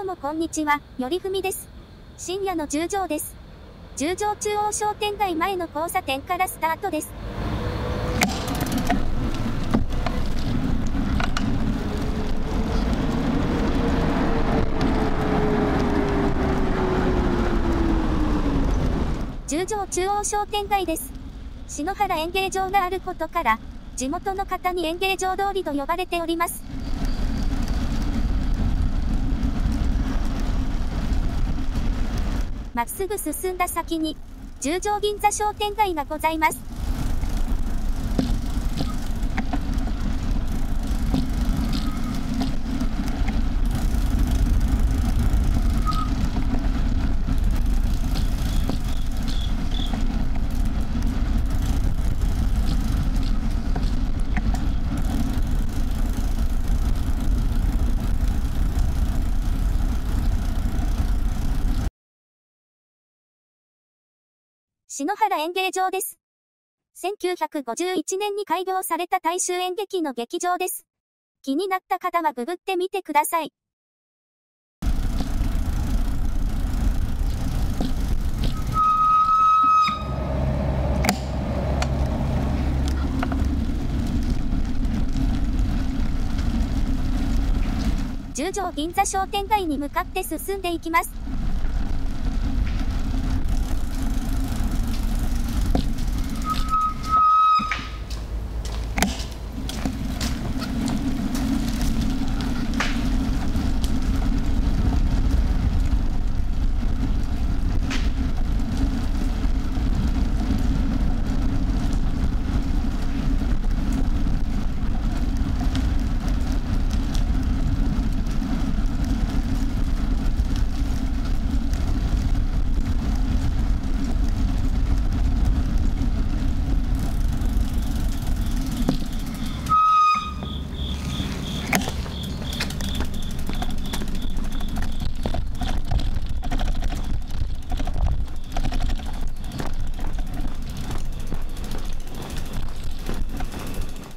どうもこんにちは、よりふみです。深夜の十条です。十条中央商店街前の交差点からスタートです。十条中央商店街です。篠原演芸場があることから、地元の方に演芸場通りと呼ばれております。まっすぐ進んだ先に、十条銀座商店街がございます。篠原演芸場です。1951年に開業された大衆演劇の劇場です。気になった方はググってみてください。十条銀座商店街に向かって進んでいきます。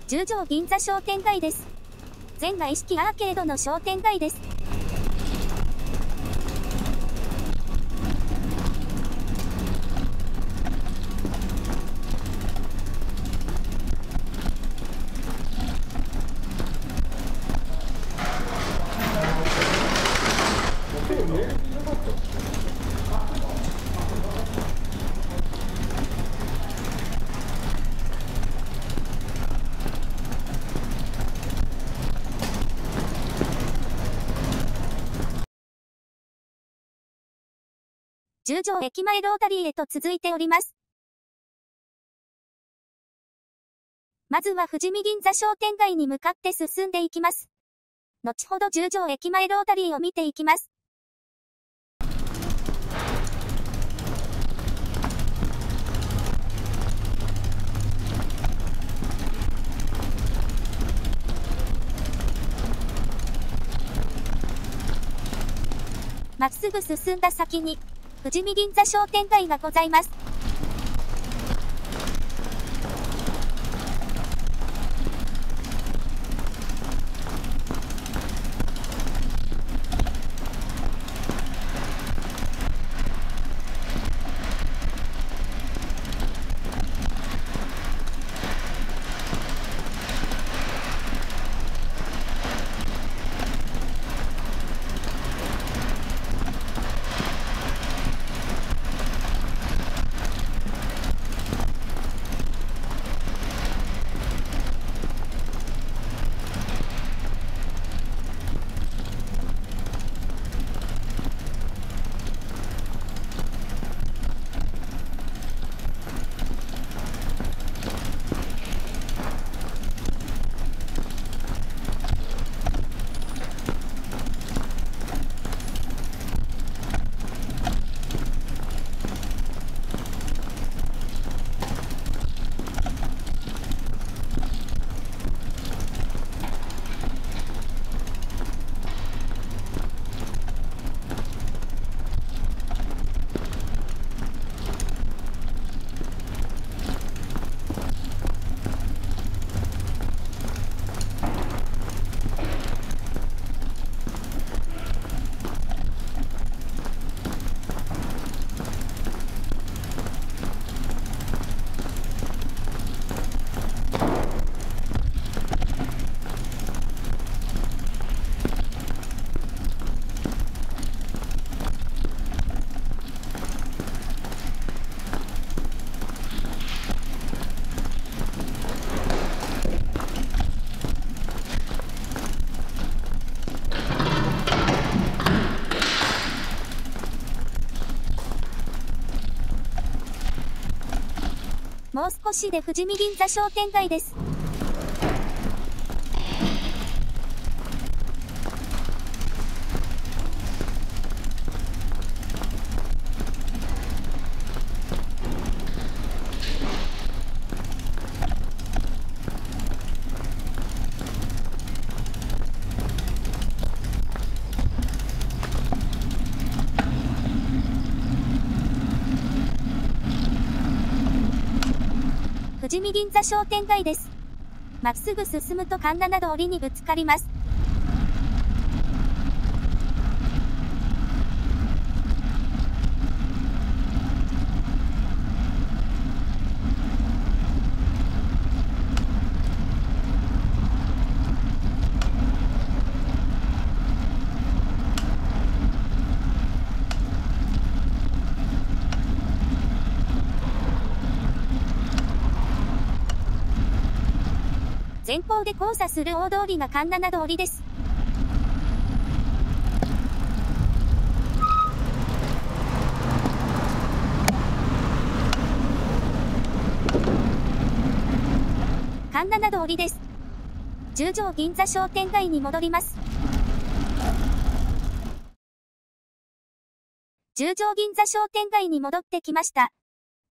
十条銀座商店街です。全外式アーケードの商店街です。十条駅前ロータリーへと続いております。まずは富士見銀座商店街に向かって進んでいきます。後ほど十条駅前ロータリーを見ていきます。まっすぐ進んだ先に、富士見銀座商店街がございます。もう少しで富士見銀座商店街です。富士見銀座商店街です。まっすぐ進むと神田など檻にぶつかります。前方で交差する大通りが神奈通りです。神奈通りです。十条銀座商店街に戻ります。十条銀座商店街に戻ってきました。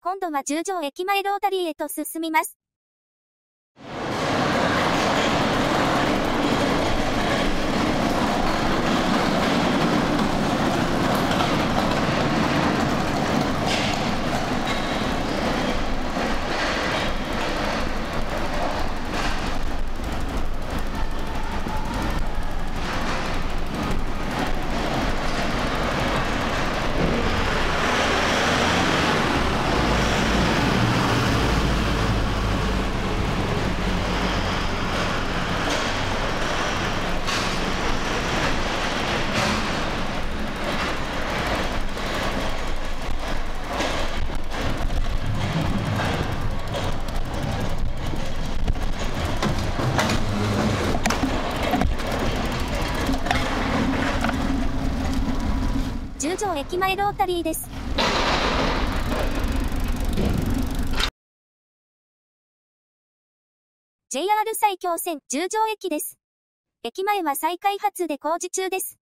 今度は十条駅前ロータリーへと進みます。十条駅前ロータリーです。JR 埼京線十条駅です。駅前は再開発で工事中です。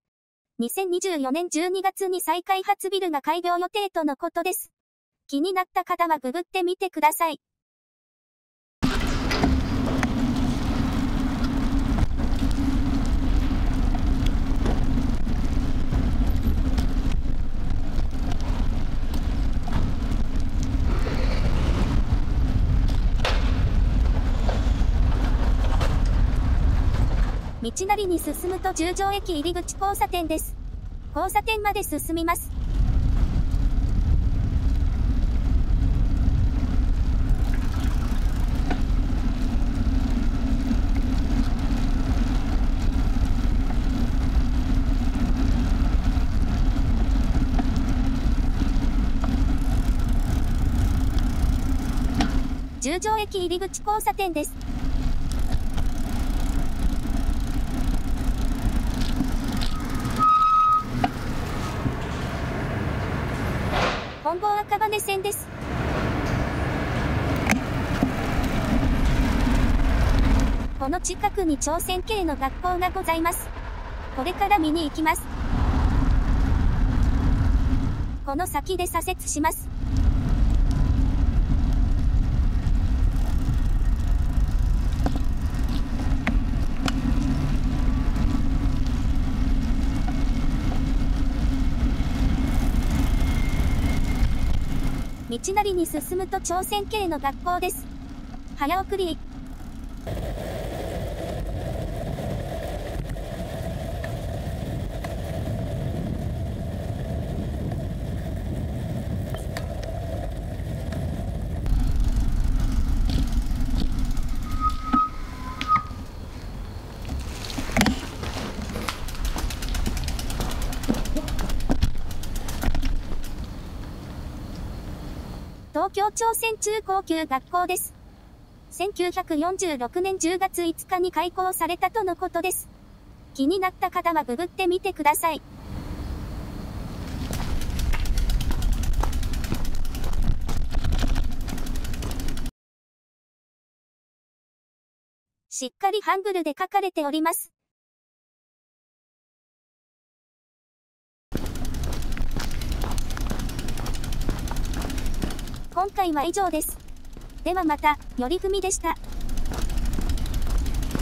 2024年12月に再開発ビルが開業予定とのことです。気になった方はググってみてください。道なりに進むと十条駅入口交差点です。交差点まで進みます。十条駅入口交差点です。赤羽線です。この近くに朝鮮系の学校がございます。これから見に行きます。この先で左折します。道なりに進むと朝鮮系の学校です。早送り。東京朝鮮中高級学校です。1946年10月5日に開校されたとのことです。気になった方はググってみてください。しっかりハングルで書かれております。今回は以上です。ではまた、よりふみでした。